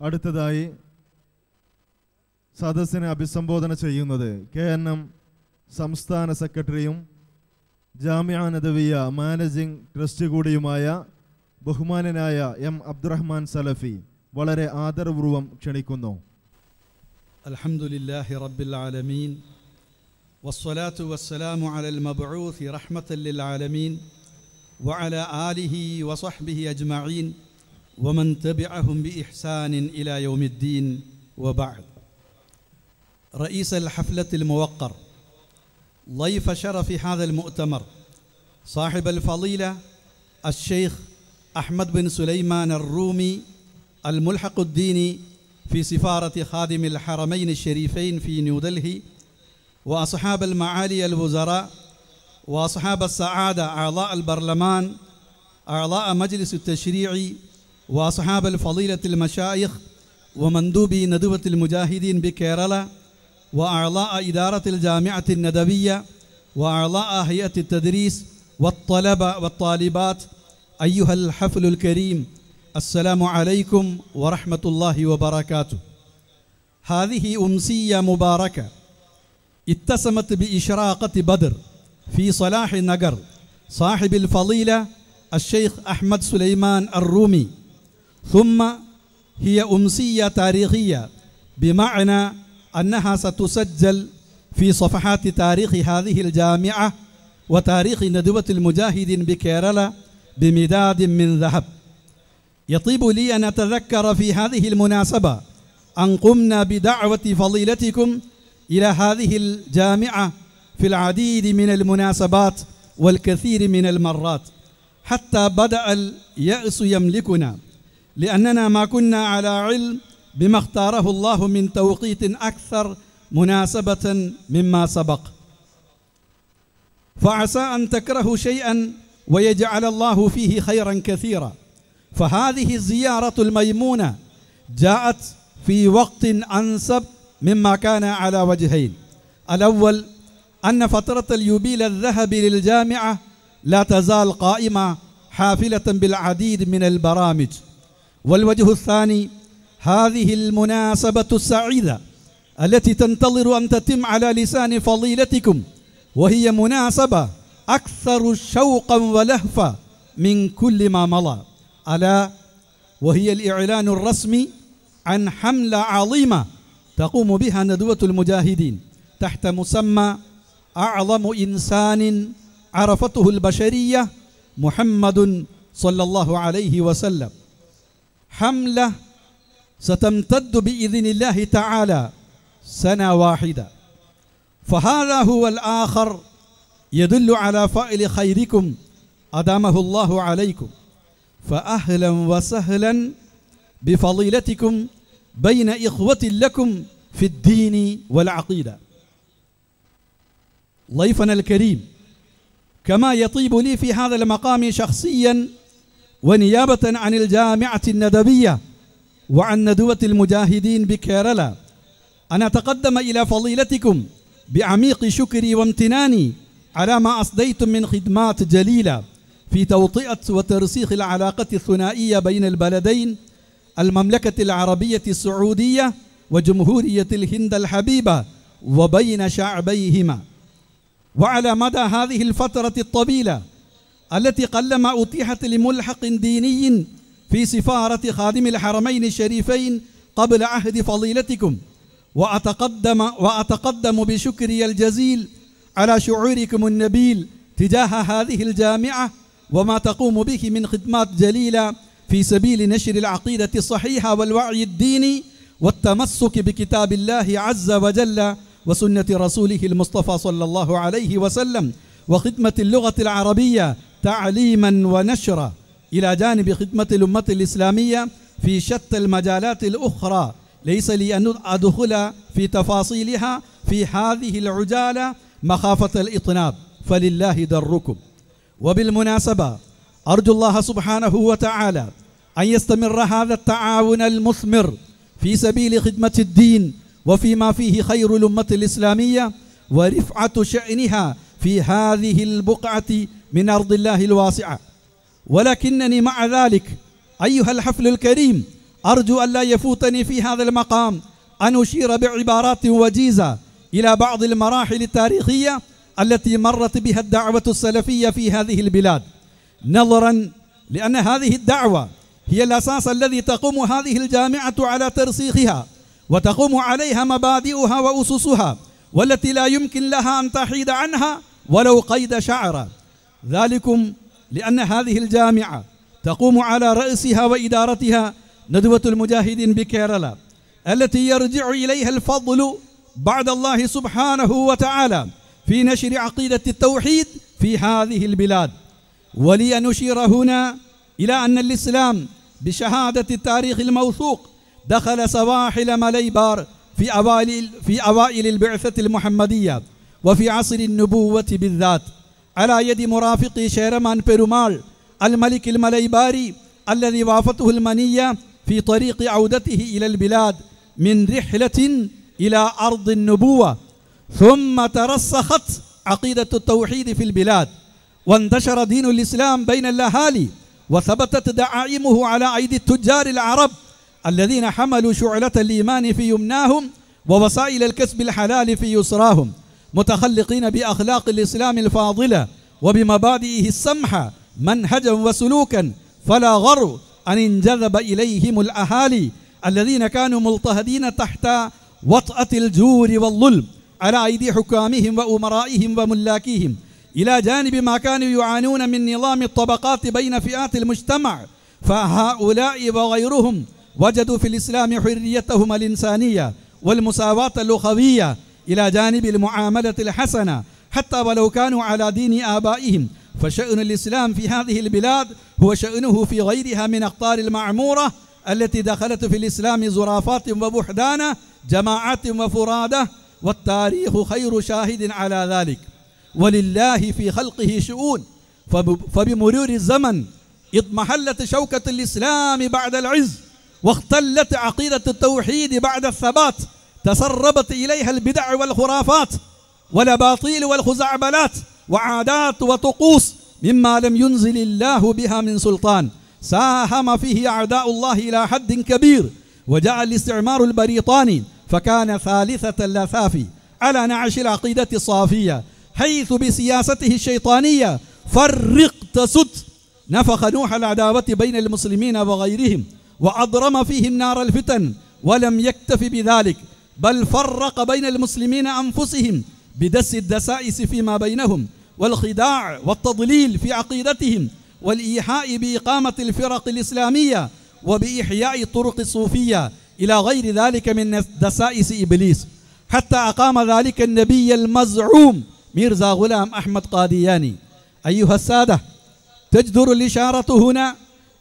അടുത്തതായി സദസ്സിനെ അഭിസംബോധന ചെയ്യുന്നത് കെ എൻ എം സംസ്ഥാന സെക്രട്ടറിയും ജാമ്യ നദവിയ മാനേജിംഗ് ട്രസ്റ്റ് കൂടിയുമായ ബഹുമാനനായ എം അബ്ദുറഹ്മാൻ സലഫി വളരെ ആദരപൂർവം ക്ഷണിക്കുന്നു الحمد لله رب العالمين والصلاة والسلام على المبعوث رحمة للعالمين وعلى آله وصحبه أجمعين ومن تبعهم بإحسان إلى يوم الدين وبعد. رئيس الحفلة الموقر ضيف شرف هذا المؤتمر صاحب الفضيلة الشيخ أحمد بن سليمان الرومي الملحق الديني في سفارة خادم الحرمين الشريفين في نيودلهي وأصحاب المعالي الوزراء وأصحاب السعادة أعضاء البرلمان أعضاء مجلس التشريع وأصحاب الفضيلة المشايخ ومندوبي ندوة المجاهدين بكيرلا وأعضاء إدارة الجامعة الندوية وأعضاء هيئة التدريس والطلبة والطالبات أيها الحفل الكريم السلام عليكم ورحمة الله وبركاته. هذه أمسية مباركة اتسمت بإشراقة بدر في صلاح نقر صاحب الفضيلة الشيخ أحمد سليمان الرومي. ثم هي أمسية تاريخية بمعنى أنها ستسجل في صفحات تاريخ هذه الجامعة وتاريخ ندوة المجاهدين بكيرلا بمداد من ذهب. يطيب لي أن أتذكر في هذه المناسبة أن قمنا بدعوة فضيلتكم إلى هذه الجامعة في العديد من المناسبات والكثير من المرات حتى بدأ اليأس يملكنا. لأننا ما كنا على علم بما اختاره الله من توقيت أكثر مناسبة مما سبق. فعسى أن تكرهوا شيئا ويجعل الله فيه خيرا كثيرا. فهذه الزيارة الميمونة جاءت في وقت أنسب مما كان على وجهين. الأول أن فترة اليوبيل الذهبي للجامعة لا تزال قائمة حافلة بالعديد من البرامج. والوجه الثاني هذه المناسبة السعيدة التي تنتظر أن تتم على لسان فضيلتكم وهي مناسبة أكثر شوقا ولهفة من كل ما مضى. ألا؟ وهي الإعلان الرسمي عن حملة عظيمة تقوم بها ندوة المجاهدين تحت مسمى أعظم إنسان عرفته البشرية محمد صلى الله عليه وسلم. حملة ستمتد بإذن الله تعالى سنة واحدة. فهذا هو الآخر يدل على فائل خيركم أدامه الله عليكم. فأهلا وسهلا بفضيلتكم بين إخوة لكم في الدين والعقيدة. ضيفنا الكريم كما يطيب لي في هذا المقام شخصيا ونيابة عن الجامعة الندبية وعن ندوة المجاهدين بكيرلا. أن أتقدم إلى فضيلتكم بعميق شكري وامتناني على ما أصديتم من خدمات جليلة في توطئة وترسيخ العلاقة الثنائية بين البلدين المملكة العربية السعودية وجمهورية الهند الحبيبة وبين شعبيهما. وعلى مدى هذه الفترة الطويلة التي قلما أتيحت لملحق ديني في سفارة خادم الحرمين الشريفين قبل عهد فضيلتكم. وأتقدم وأتقدم بشكري الجزيل على شعوركم النبيل تجاه هذه الجامعة وما تقوم به من خدمات جليلة في سبيل نشر العقيدة الصحيحة والوعي الديني والتمسك بكتاب الله عز وجل وسنة رسوله المصطفى صلى الله عليه وسلم وخدمة اللغة العربية تعليما ونشرا إلى جانب خدمة الأمة الإسلامية في شتى المجالات الأخرى. ليس لي أن أدخل في تفاصيلها في هذه العجالة مخافة الإطناب. فلله دركم. وبالمناسبة أرجو الله سبحانه وتعالى أن يستمر هذا التعاون المثمر في سبيل خدمة الدين وفيما فيه خير الأمة الإسلامية ورفعة شأنها في هذه البقعة من أرض الله الواسعة. ولكنني مع ذلك أيها الحفل الكريم أرجو أن لا يفوتني في هذا المقام أن أشير بعبارات وجيزة إلى بعض المراحل التاريخية التي مرت بها الدعوة السلفية في هذه البلاد. نظرا لأن هذه الدعوة هي الأساس الذي تقوم هذه الجامعة على ترسيخها وتقوم عليها مبادئها وأسسها والتي لا يمكن لها أن تحيد عنها ولو قيد شعرة ذلكم لأن هذه الجامعة تقوم على رأسها وإدارتها ندوة المجاهدين بكيرلا التي يرجع إليها الفضل بعد الله سبحانه وتعالى في نشر عقيدة التوحيد في هذه البلاد. ولي نشير هنا إلى أن الإسلام بشهادة التاريخ الموثوق دخل سواحل مليبار في أوائل في أوائل البعثة المحمدية وفي عصر النبوة بالذات. على يد مرافقي شيرمان بيرومال الملك المليباري الذي وافته المنية في طريق عودته إلى البلاد من رحلة إلى أرض النبوة. ثم ترسخت عقيدة التوحيد في البلاد وانتشر دين الإسلام بين الأهالي وثبتت دعائمه على أيدي التجار العرب الذين حملوا شعلة الإيمان في يمناهم ووسائل الكسب الحلال في يسراهم. متخلقين بأخلاق الإسلام الفاضلة وبمبادئه السمحة منهجا وسلوكا فلا غر أن انجذب إليهم الأهالي الذين كانوا مضطهدين تحت وطأة الجور والظلم على أيدي حكامهم وأمرائهم وملاكيهم. إلى جانب ما كانوا يعانون من نظام الطبقات بين فئات المجتمع فهؤلاء وغيرهم وجدوا في الإسلام حريتهم الإنسانية والمساواة الأخوية إلى جانب المعاملة الحسنة حتى ولو كانوا على دين آبائهم. فشأن الإسلام في هذه البلاد هو شأنه في غيرها من أقطار المعمورة التي دخلت في الإسلام زرافات وبحدانة جماعات وفرادة والتاريخ خير شاهد على ذلك. ولله في خلقه شؤون. فب- فبمرور الزمن اضمحلت شوكة الإسلام بعد العز واختلت عقيدة التوحيد بعد الثبات تسربت إليها البدع والخرافات والأباطيل والخزعبلات وعادات وطقوس مما لم ينزل الله بها من سلطان. ساهم فيه أعداء الله إلى حد كبير وجاء الاستعمار البريطاني فكان ثالثة اللثاف على نعش العقيدة الصافية حيث بسياسته الشيطانية فرق تسد. نفخ نوح العداوة بين المسلمين وغيرهم وأضرم فيهم نار الفتن ولم يكتف بذلك. بل فرق بين المسلمين أنفسهم بدس الدسائس فيما بينهم والخداع والتضليل في عقيدتهم والإيحاء بإقامة الفرق الإسلامية وبإحياء الطرق الصوفية إلى غير ذلك من دسائس إبليس. حتى أقام ذلك النبي المزعوم ميرزا غلام أحمد قادياني. أيها السادة تجدر الإشارة هنا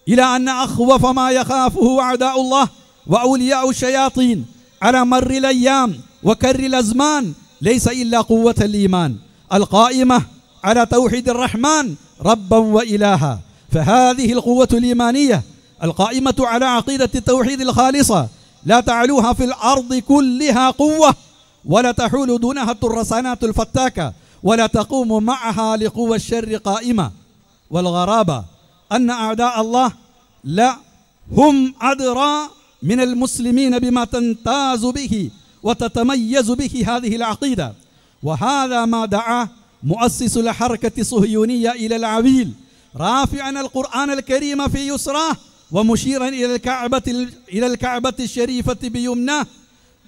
إلى أن أخوف ما يخافه أعداء الله وأولياء الشياطين على مر الأيام وكر الأزمان ليس إلا قوة الإيمان. القائمة على توحيد الرحمن ربا وإلها. فهذه القوة الإيمانية القائمة على عقيدة التوحيد الخالصة لا تعلوها في الأرض كلها قوة ولا تحول دونها الترسانات الفتاكة ولا تقوم معها لقوى الشر قائمة. والغرابة أن أعداء الله لا هم أدرى من المسلمين بما تمتاز به وتتميز به هذه العقيدة. وهذا ما دعا مؤسس الحركة الصهيونية إلى العويل رافعا القرآن الكريم في يسراه ومشيرا إلى الكعبة إلى الكعبة الشريفة بيمناه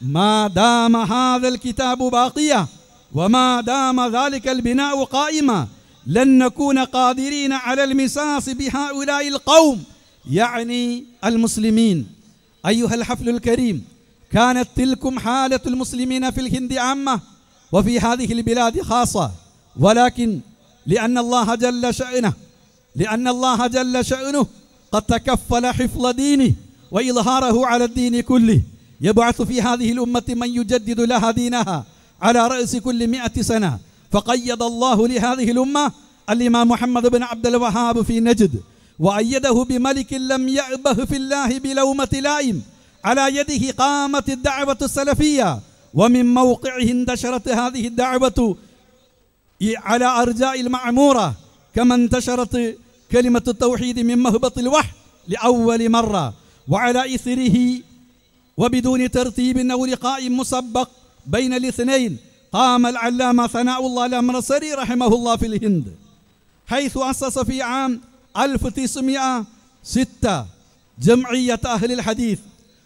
ما دام هذا الكتاب باقيا وما دام ذلك البناء قائما لن نكون قادرين على المساس بهؤلاء القوم يعني المسلمين. أيها الحفل الكريم كانت تلكم حالة المسلمين في الهند عامة وفي هذه البلاد خاصة. ولكن لأن الله جل شأنه لأن الله جل شأنه قد تكفل حفظ دينه وإظهاره على الدين كله. يبعث في هذه الأمة من يجدد لها دينها على رأس كل مئة سنة. فقيد الله لهذه الأمة الإمام محمد بن عبد الوهاب في نجد. وأيده بملك لم يأبه في الله بلومة لائم. على يده قامت الدعوة السلفية. ومن موقعه انتشرت هذه الدعوة على أرجاء المعمورة. كما انتشرت كلمة التوحيد من مهبط الوحي لأول مرة. وعلى إثره وبدون ترتيب أو لقاء مسبق بين الاثنين قام العلامة ثناء الله الأمرسري رحمه الله في الهند. حيث أسس في عام 1906 جمعية أهل الحديث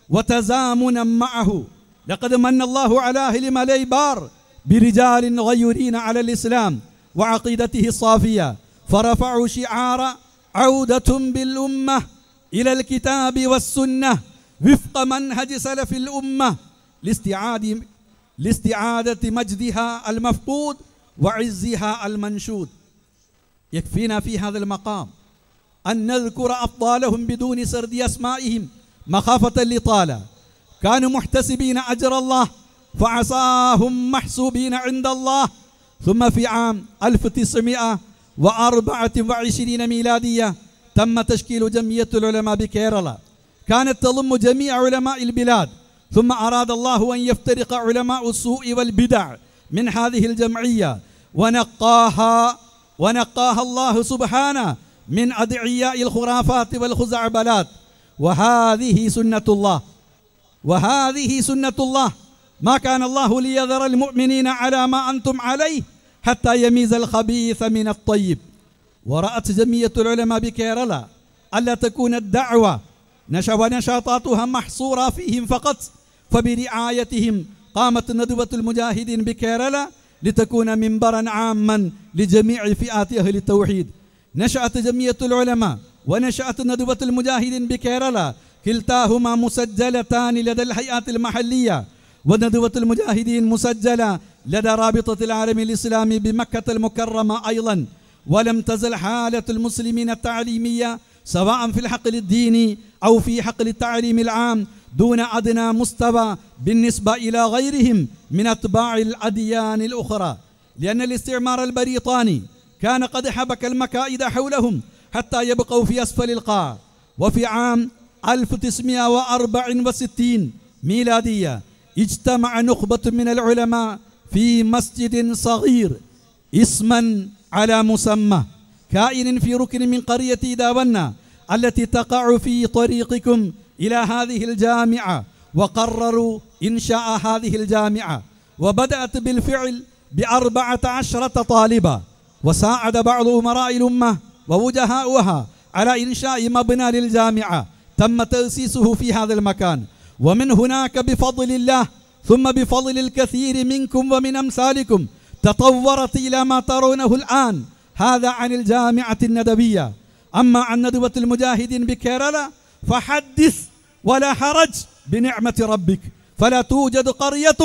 وتزامنا معه. لقد من الله على أهل مليبار برجال غيورين على الإسلام وعقيدته الصافية. فرفعوا شعار عودة بالأمة إلى الكتاب والسنة وفق منهج سلف الأمة لاستعاد لاستعادة مجدها المفقود وعزها المنشود. يكفينا في هذا المقام. أن نذكر أبطالهم بدون سرد أسمائهم مخافة الإطالة كانوا محتسبين أجر الله فعساهم محسوبين عند الله. ثم في عام 1924 ميلادية تم تشكيل جمعية العلماء بكيرلا. كانت تضم جميع علماء البلاد. ثم أراد الله أن يفترق علماء السوء والبدع من هذه الجمعية. ونقاها ونقاها الله سبحانه من أدعياء الخرافات والخزعبلات. وهذه سنة الله. وهذه سنة الله. ما كان الله ليذر المؤمنين على ما أنتم عليه حتى يميز الخبيث من الطيب. ورأت جمعية العلماء بكيرلا ألا تكون الدعوة. نشأ ونشاطاتها محصورة فيهم فقط. فبرعايتهم قامت ندوة المجاهدين بكيرلا لتكون منبرا عاما لجميع فئات أهل التوحيد. نشأت جمعية العلماء ونشأت ندوة المجاهدين بكيرلا كلتاهما مسجلتان لدى الهيئات المحلية وندوة المجاهدين مسجلة لدى رابطة العالم الإسلامي بمكة المكرمة أيضا. ولم تزل حالة المسلمين التعليمية سواء في الحقل الديني أو في حقل التعليم العام دون أدنى مستوى بالنسبة إلى غيرهم من أتباع الأديان الأخرى. لأن الاستعمار البريطاني كان قد حبك المكائد حولهم حتى يبقوا في أسفل القاع. وفي عام 1964 ميلادية اجتمع نخبة من العلماء في مسجد صغير اسما على مسمى كائن في ركن من قرية داونا التي تقع في طريقكم إلى هذه الجامعة وقرروا إنشاء هذه الجامعة وبدأت بالفعل بأربعة عشرة طالبا وساعد بعض أمراء الأمة ووجهاؤها على إنشاء مبنى للجامعة. تم تأسيسه في هذا المكان. ومن هناك بفضل الله ثم بفضل الكثير منكم ومن أمثالكم تطورت إلى ما ترونه الآن. هذا عن الجامعة الندوية أما عن ندوة المجاهدين بكيرلا فحدث ولا حرج بنعمة ربك. فلا توجد قرية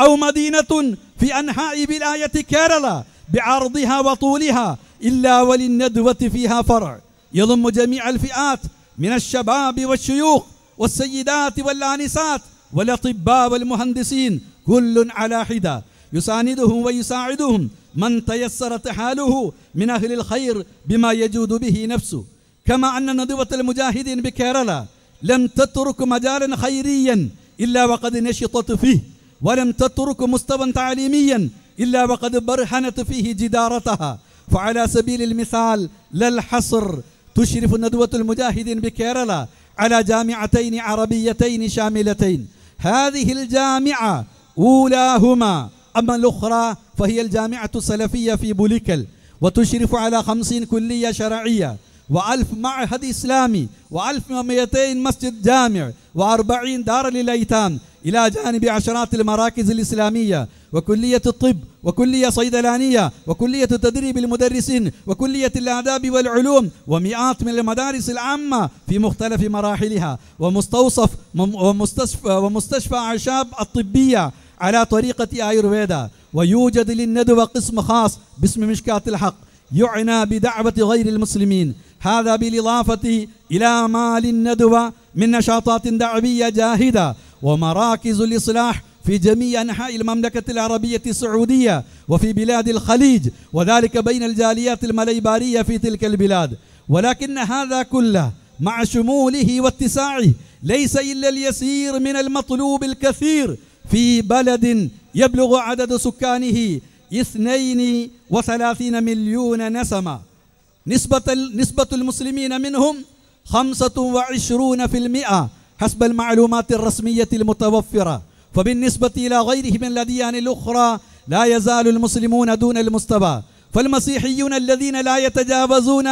أو مدينة في أنحاء ولاية كيرلا بعرضها وطولها إلا وللندوة فيها فرع. يضم جميع الفئات من الشباب والشيوخ والسيدات والآنسات والأطباء والمهندسين كل على حدة. يساندهم ويساعدهم من تيسرت حاله من أهل الخير بما يجود به نفسه كما أن ندوة المجاهدين بكيرلا لم تترك مجالا خيريا إلا وقد نشطت فيه ولم تترك مستوى تعليميا إلا وقد برهنت فيه جدارتها. فعلى سبيل المثال لا الحصر تشرف ندوة المجاهدين بكيرلا على جامعتين عربيتين شاملتين. هذه الجامعة أولاهما. أما الأخرى فهي الجامعة السلفية في بوليكل وتشرف على خمسين كلية شرعية. وألف معهد إسلامي وألف ومئتين مسجد جامع وأربعين دار للأيتام إلى جانب عشرات المراكز الإسلامية وكلية الطب وكلية صيدلانية وكلية تدريب المدرسين وكلية الآداب والعلوم ومئات من المدارس العامة في مختلف مراحلها ومستوصف ومستشفى, ومستشفى أعشاب الطبية على طريقة آيرويدا ويوجد للندوة قسم خاص باسم مشكاة الحق يعنى بدعوة غير المسلمين. هذا بالإضافة إلى ما للندوة من نشاطات دعوية جاهدة ومراكز الإصلاح في جميع أنحاء المملكة العربية السعودية وفي بلاد الخليج وذلك بين الجاليات المليبارية في تلك البلاد. ولكن هذا كله مع شموله واتساعه ليس إلا اليسير من المطلوب الكثير في بلد يبلغ عدد سكانه اثنين وثلاثين مليون نسمة. نسبة, نسبة المسلمين منهم خمسة وعشرون في المئة حسب المعلومات الرسمية المتوفرة. فبالنسبة إلى غيره من الأديان الأخرى لا يزال المسلمون دون المستوى. فالمسيحيون الذين لا يتجاوزون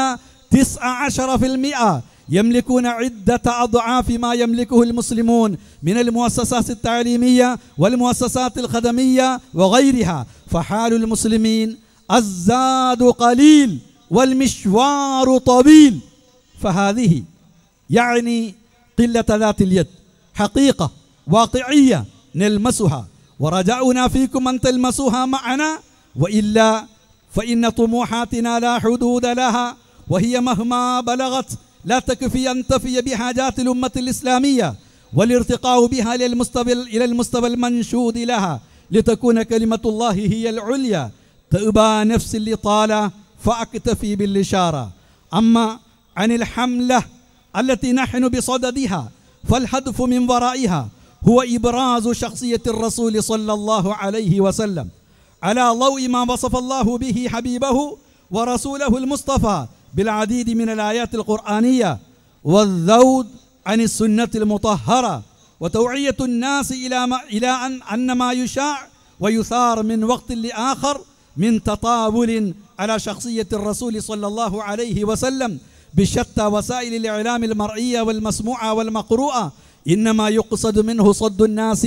تسع عشر في المئة يملكون عدة أضعاف ما يملكه المسلمون من المؤسسات التعليمية والمؤسسات الخدمية وغيرها. فحال المسلمين الزاد قليل. والمشوار طويل. فهذه يعني قلة ذات اليد. حقيقة واقعية نلمسها. ورجاؤنا فيكم أن تلمسوها معنا. وإلا فإن طموحاتنا لا حدود لها. وهي مهما بلغت لا تكفي أن تفي بحاجات الأمة الإسلامية. والارتقاء بها إلى المستوى إلى المستوى المنشود لها. لتكون كلمة الله هي العليا. تأبى نفس الإطالة فأكتفي بالإشارة. أما عن الحملة التي نحن بصددها فالهدف من ورائها هو إبراز شخصية الرسول صلى الله عليه وسلم على ضوء ما وصف الله به حبيبه ورسوله المصطفى بالعديد من الآيات القرآنية والذود عن السنة المطهرة وتوعية الناس إلى ما إلى أن أن ما يشاع ويثار من وقت لآخر من تطاول على شخصية الرسول صلى الله عليه وسلم بشتى وسائل الإعلام المرئية والمسموعة والمقروءة. إنما يقصد منه صد الناس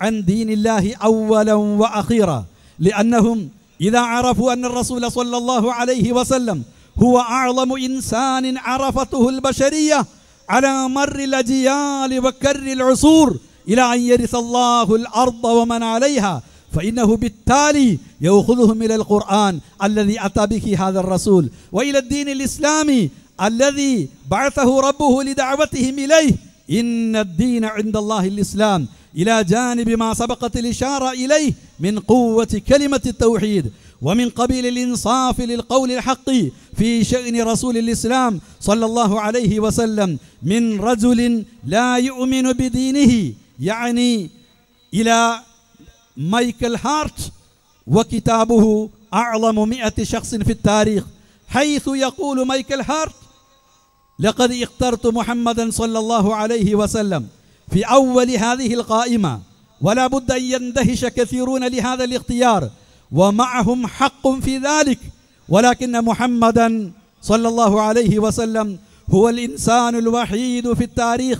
عن دين الله أولا وأخيرا. لأنهم إذا عرفوا أن الرسول صلى الله عليه وسلم هو أعظم إنسان عرفته البشرية على مر الأجيال وكر العصور إلى أن يرث الله الأرض ومن عليها فإنه بالتالي يأخذهم إلى القرآن الذي أتى به هذا الرسول وإلى الدين الإسلامي الذي بعثه ربه لدعوتهم إليه. إن الدين عند الله الإسلام إلى جانب ما سبقت الإشارة إليه من قوة كلمة التوحيد ومن قبيل الإنصاف للقول الحق في شأن رسول الإسلام صلى الله عليه وسلم من رجل لا يؤمن بدينه يعني إلى مايكل هارت وكتابه أعظم مئة شخص في التاريخ حيث يقول مايكل هارت لقد اخترت محمدا صلى الله عليه وسلم في أول هذه القائمة ولا بد أن يندهش كثيرون لهذا الاختيار ومعهم حق في ذلك ولكن محمدا صلى الله عليه وسلم هو الإنسان الوحيد في التاريخ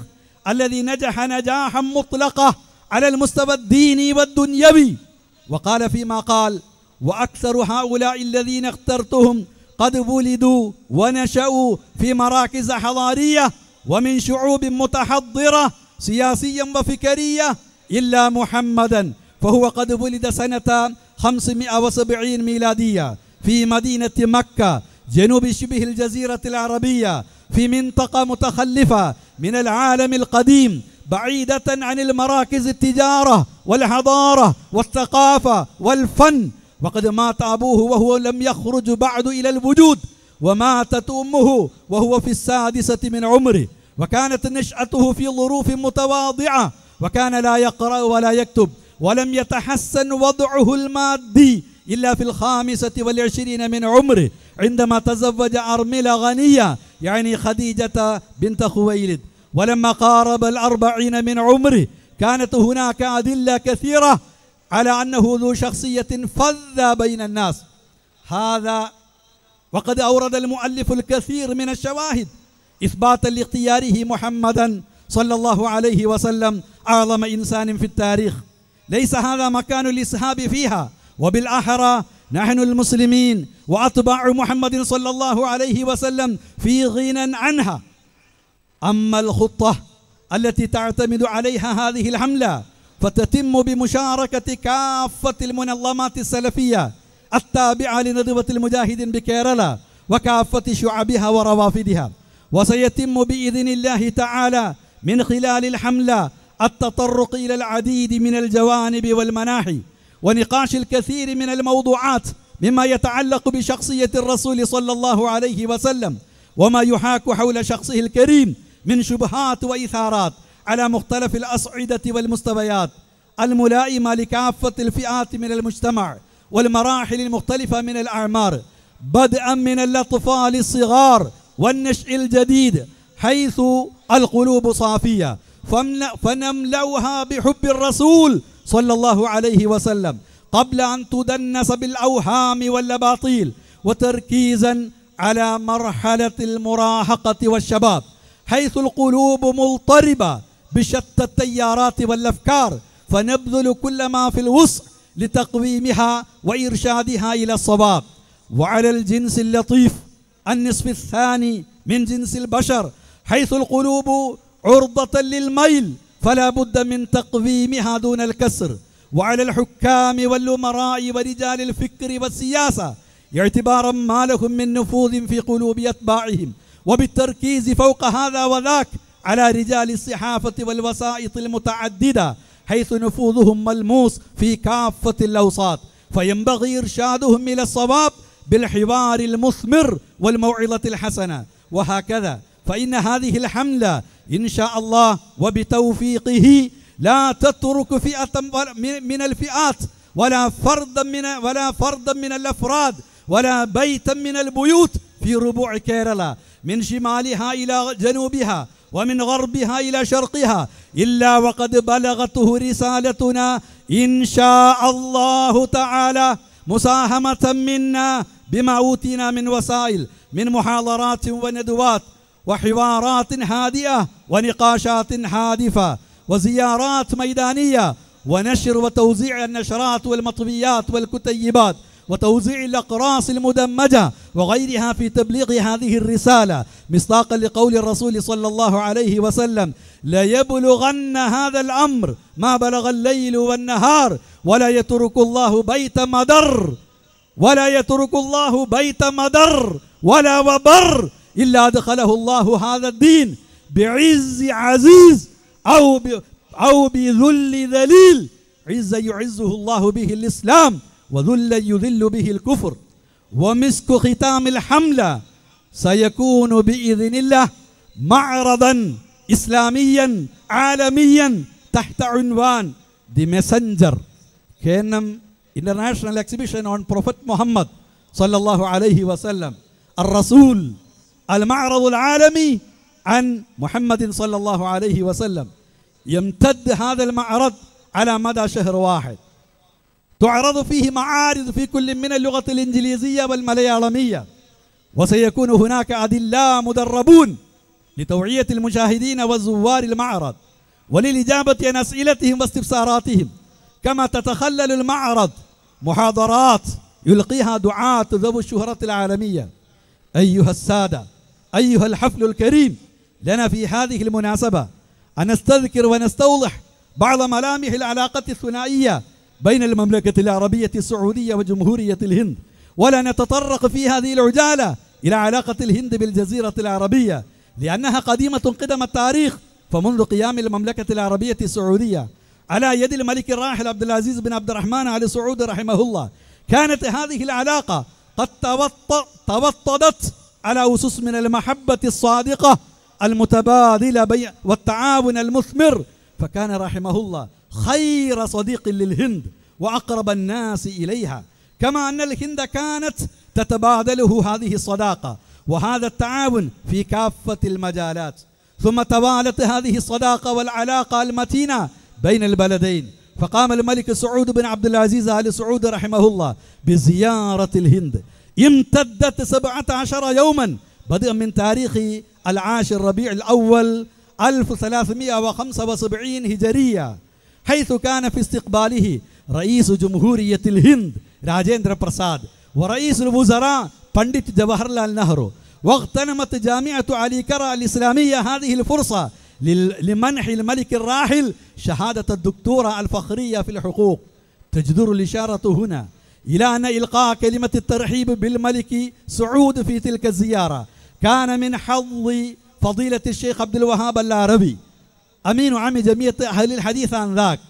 الذي نجح نجاحا مطلقة على المستوى الديني والدنيوي. وقال فيما قال وأكثر هؤلاء الذين اخترتهم قد ولدوا ونشأوا في مراكز حضارية ومن شعوب متحضرة سياسيا وفكرية إلا محمدا. فهو قد ولد سنة 570 ميلادية في مدينة مكة جنوب شبه الجزيرة العربية في منطقة متخلفة من العالم القديم بعيدة عن المراكز التجارة والحضارة والثقافة والفن. وقد مات أبوه وهو لم يخرج بعد إلى الوجود وماتت أمه وهو في السادسة من عمره. وكانت نشأته في ظروف متواضعة وكان لا يقرأ ولا يكتب ولم يتحسن وضعه المادي إلا في الخامسة والعشرين من عمره عندما تزوج أرملة غنية يعني خديجة بنت خويلد. ولما قارب الأربعين من عمره كانت هناك أدلة كثيرة على أنه ذو شخصية فذة بين الناس. هذا وقد أورد المؤلف الكثير من الشواهد إثباتا لاختياره محمدا صلى الله عليه وسلم أعظم إنسان في التاريخ. ليس هذا مكان الإسهاب فيها وبالأحرى نحن المسلمين وأتباع محمد صلى الله عليه وسلم في غنى عنها. أما الخطة التي تعتمد عليها هذه الحملة فتتم بمشاركة كافة المنظمات السلفية التابعة لندوة المجاهدين بكيرلا وكافة شعبها وروافدها. وسيتم بإذن الله تعالى من خلال الحملة التطرق إلى العديد من الجوانب والمناحي ونقاش الكثير من الموضوعات مما يتعلق بشخصية الرسول صلى الله عليه وسلم وما يحاك حول شخصه الكريم من شبهات وإثارات على مختلف الأصعدة والمستويات. الملائمة لكافة الفئات من المجتمع والمراحل المختلفة من الأعمار. بدءا من الأطفال الصغار والنشء الجديد حيث القلوب صافية. فنملأها بحب الرسول صلى الله عليه وسلم. قبل أن تدنس بالأوهام والأباطيل وتركيزا على مرحلة المراهقة والشباب. حيث القلوب مضطربة بشتى التيارات والأفكار فنبذل كل ما في الوسع لتقويمها وإرشادها إلى الصواب. وعلى الجنس اللطيف النصف الثاني من جنس البشر حيث القلوب عرضة للميل فلا بد من تقويمها دون الكسر. وعلى الحكام والأمراء ورجال الفكر والسياسة اعتبارا ما لهم من نفوذ في قلوب أتباعهم. وبالتركيز فوق هذا وذاك على رجال الصحافة والوسائط المتعددة حيث نفوذهم ملموس في كافة الأوساط. فينبغي إرشادهم إلى الصواب بالحوار المثمر والموعظة الحسنة. وهكذا فإن هذه الحملة إن شاء الله وبتوفيقه لا تترك فئة من- الفئات ولا فردا من ولا فردا من الأفراد ولا بيتا من البيوت في ربوع كيرلا. من شمالها إلى جنوبها ومن غربها إلى شرقها إلا وقد بلغته رسالتنا إن شاء الله تعالى مساهمة منا بما اوتينا من وسائل من محاضرات وندوات وحوارات هادئة ونقاشات هادفه وزيارات ميدانية ونشر وتوزيع النشرات والمطبيات والكتيبات وتوزيع الأقراص المدمجة وغيرها في تبليغ هذه الرسالة مصداقا لقول الرسول صلى الله عليه وسلم ليبلغن هذا الأمر ما بلغ الليل والنهار ولا يترك الله بيت مدر ولا يترك الله بيت مدر ولا وبر إلا أدخله الله هذا الدين بعز عزيز أو أو بذل ذليل. عزا يعزه الله به الإسلام. وذلا يذل به الكفر. ومسك ختام الحملة سيكون بإذن الله معرضا إسلاميا عالميا تحت عنوان The Messenger. كأنم International Exhibition on Prophet Muhammad صلى الله عليه وسلم. الرسول المعرض العالمي عن محمد صلى الله عليه وسلم. يمتد هذا المعرض على مدى شهر واحد. تعرض فيه معارض في كل من اللغة الإنجليزية والمليالمية. وسيكون هناك أدلاء مدربون لتوعية المشاهدين والزوار المعرض وللإجابة عن أسئلتهم واستفساراتهم. كما تتخلل المعرض محاضرات يلقيها دعاة ذوي الشهرة العالمية. أيها السادة أيها الحفل الكريم لنا في هذه المناسبة أن نستذكر ونستوضح بعض ملامح العلاقة الثنائية بين المملكة العربية السعودية وجمهورية الهند. ولا نتطرق في هذه العجالة إلى علاقة الهند بالجزيرة العربية لأنها قديمة قدم التاريخ فمنذ قيام المملكة العربية السعودية. على يد الملك الراحل عبد العزيز بن عبد الرحمن آل سعود رحمه الله كانت هذه العلاقة قد توط- توطدت على أسس من المحبة الصادقة المتبادلة والتعاون المثمر. فكان رحمه الله خير صديق للهند وأقرب الناس إليها. كما أن الهند كانت تتبادله هذه الصداقة وهذا التعاون في كافة المجالات. ثم توالت هذه الصداقة والعلاقة المتينة بين البلدين. فقام الملك سعود بن عبد العزيز آل سعود رحمه الله بزيارة الهند. امتدت سبعة عشر يوما بدءا من تاريخ العاشر ربيع الأول 1375 هجرية. حيث كان في استقباله رئيس جمهورية الهند راجيندر برساد ورئيس الوزراء بندت جواهر لال نهرو واغتنمت جامعة علي كرة الإسلامية هذه الفرصة لمنح الملك الراحل شهادة الدكتورة الفخرية في الحقوق. تجدر الإشارة هنا إلى أن إلقاء كلمة الترحيب بالملك سعود في تلك الزيارة كان من حظ فضيلة الشيخ عبد الوهاب العربي. أمين عام جميع أهل الحديث عن ذاك.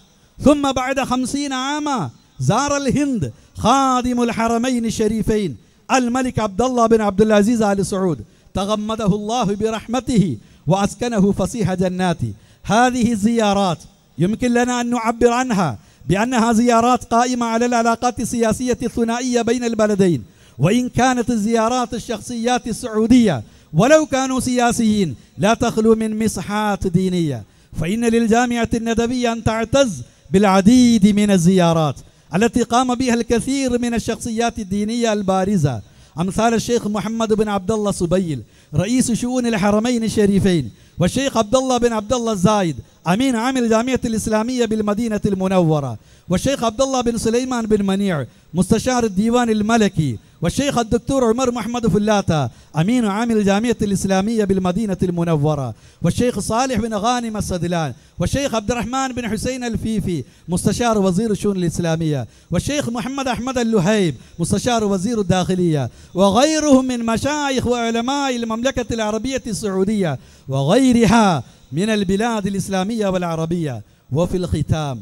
ثم بعد خمسين عاما زار الهند خادم الحرمين الشريفين الملك عبد الله بن عبد العزيز آل سعود. تغمده الله برحمته وأسكنه فسيح جناته. هذه الزيارات يمكن لنا أن نعبر عنها بأنها زيارات قائمة على العلاقات السياسية الثنائية بين البلدين. وإن كانت الزيارات الشخصيات السعودية ولو كانوا سياسيين لا تخلو من مسحات دينية. فإن للجامعة الندوية أن تعتز بالعديد من الزيارات التي قام بها الكثير من الشخصيات الدينية البارزة. أمثال الشيخ محمد بن عبد الله سبيل رئيس شؤون الحرمين الشريفين والشيخ عبد الله بن عبد الله الزايد أمين عام الجامعة الإسلامية بالمدينة المنورة والشيخ عبد الله بن سليمان بن منيع مستشار الديوان الملكي والشيخ الدكتور عمر محمد فلاتة أمين عام الجامعة الإسلامية بالمدينة المنورة والشيخ صالح بن غانم السدلان والشيخ عبد الرحمن بن حسين الفيفي مستشار وزير الشؤون الإسلامية والشيخ محمد أحمد اللهيب مستشار وزير الداخلية وغيرهم من مشايخ وعلماء المملكة العربية السعودية وغيرها من البلاد الإسلامية والعربية. وفي الختام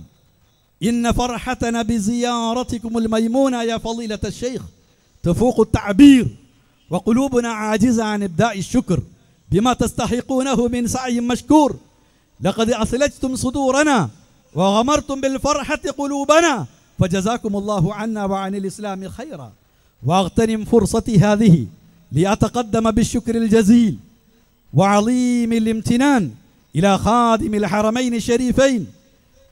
إن فرحتنا بزيارتكم الميمونة يا فضيلة الشيخ. تفوق التعبير وقلوبنا عاجزة عن إبداء الشكر بما تستحقونه من سعي مشكور. لقد أثلجتم صدورنا وغمرتم بالفرحة قلوبنا فجزاكم الله عنا وعن الإسلام خيرا. وأغتنم فرصتي هذه لأتقدم بالشكر الجزيل وعظيم الامتنان إلى خادم الحرمين الشريفين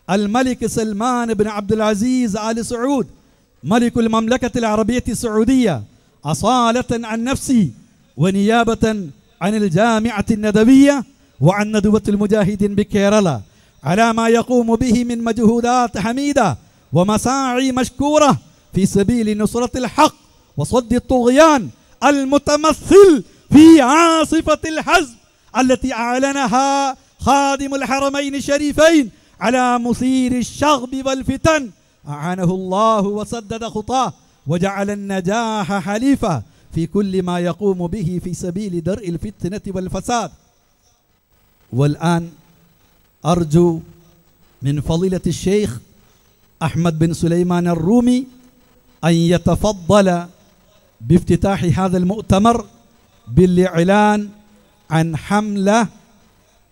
الملك سلمان بن عبد العزيز آل سعود ملك المملكة العربية السعودية أصالة عن نفسي ونيابة عن الجامعة الندوية وعن ندوة المجاهدين بكيرلا على ما يقوم به من مجهودات حميدة ومساعي مشكورة في سبيل نصرة الحق وصد الطغيان المتمثل في عاصفة الحزب التي أعلنها خادم الحرمين الشريفين على مثير الشغب والفتن. أعانه الله وسدد خطاه وجعل النجاح حليفة في كل ما يقوم به في سبيل درء الفتنة والفساد. والآن أرجو من فضيلة الشيخ أحمد بن سليمان الرومي أن يتفضل بافتتاح هذا المؤتمر بالإعلان عن حملة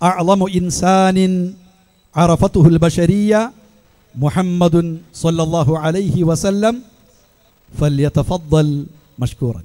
أعظم إنسان عرفته البشرية محمد صلى الله عليه وسلم فليتفضل مشكورا.